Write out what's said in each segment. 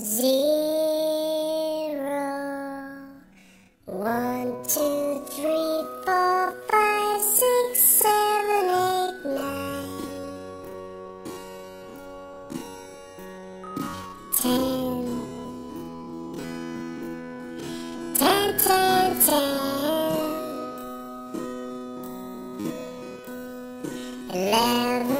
zero. One, two, three, four, five, six, seven, eight, nine. Ten. Ten, ten, ten. Eleven,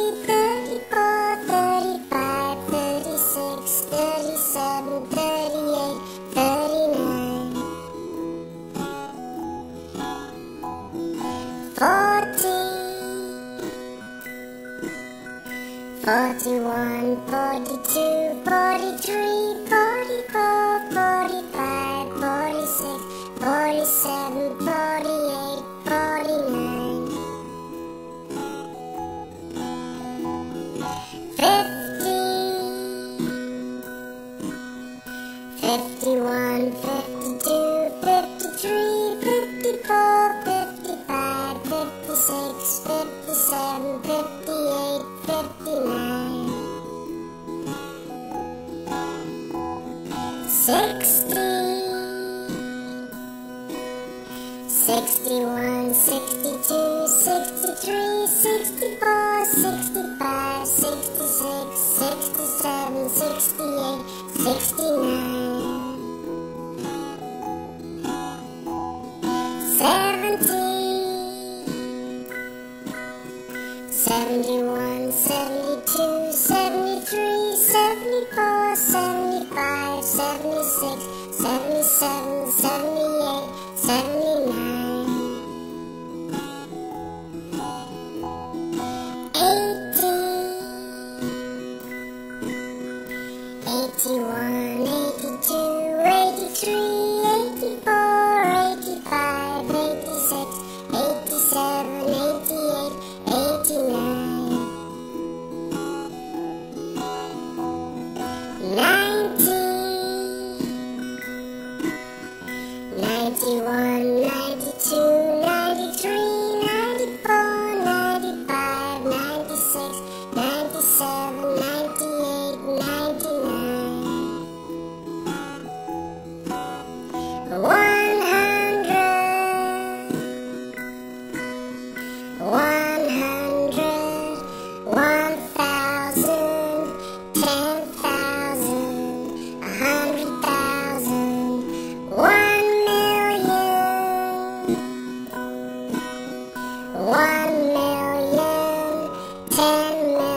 37, 38, 39, 40, 41, 42, 43, 51, 52, 53, 54, 55, 56, 57, 58, 59, 60, 61, 62, 63, 64, 65, 66, 67, 68, 69, seventeen, seventy-one, seventy-two, seventy-three, seventy-four, seventy-five, seventy-six, seventy-seven, seventy-eight, seventy-nine, eighty, eighty-one. Ten